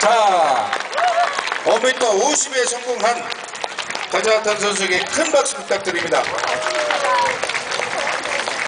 자, 5m 50에 성공한 가자탄 선수에게 큰 박수 부탁드립니다.